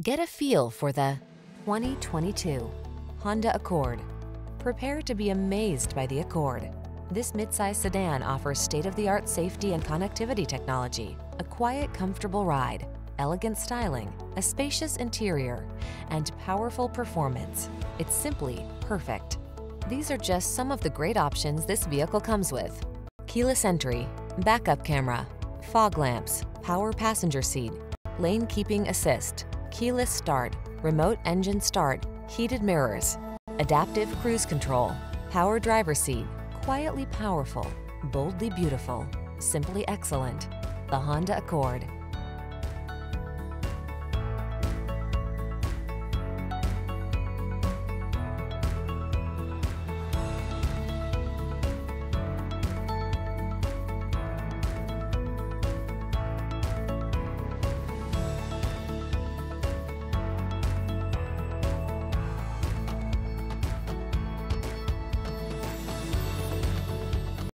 Get a feel for the 2022 Honda Accord. Prepare to be amazed by the Accord. This midsize sedan offers state-of-the-art safety and connectivity technology, a quiet, comfortable ride, elegant styling, a spacious interior, and powerful performance. It's simply perfect. These are just some of the great options this vehicle comes with. Keyless entry, backup camera, fog lamps, power passenger seat, lane keeping assist, keyless start, remote engine start, heated mirrors, adaptive cruise control, power driver seat, quietly powerful, boldly beautiful, simply excellent. The Honda Accord.